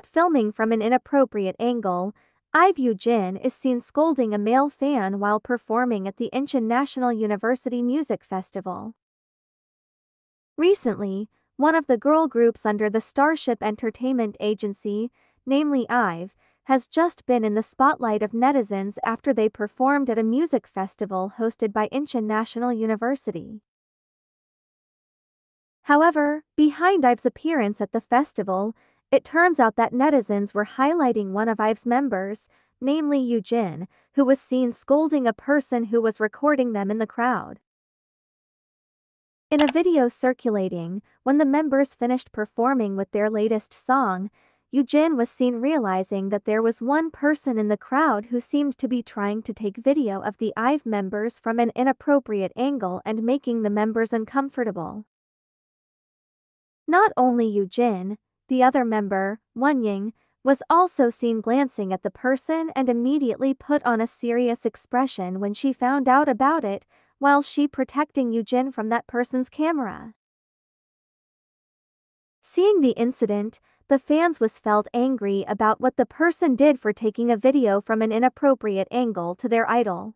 Caught filming from an inappropriate angle, IVE Yujin is seen scolding a male fan while performing at the Incheon National University Music Festival. Recently, one of the girl groups under the Starship Entertainment Agency, namely IVE, has just been in the spotlight of netizens after they performed at a music festival hosted by Incheon National University. However, behind IVE's appearance at the festival, it turns out that netizens were highlighting one of IVE's members, namely Yujin, who was seen scolding a person who was recording them in the crowd. In a video circulating, when the members finished performing with their latest song, Yujin was seen realizing that there was one person in the crowd who seemed to be trying to take video of the IVE members from an inappropriate angle and making the members uncomfortable. Not only Yujin, the other member, Wonyoung, was also seen glancing at the person and immediately put on a serious expression when she found out about it, while she protecting Yujin from that person's camera. Seeing the incident, the fans was felt angry about what the person did for taking a video from an inappropriate angle to their idol.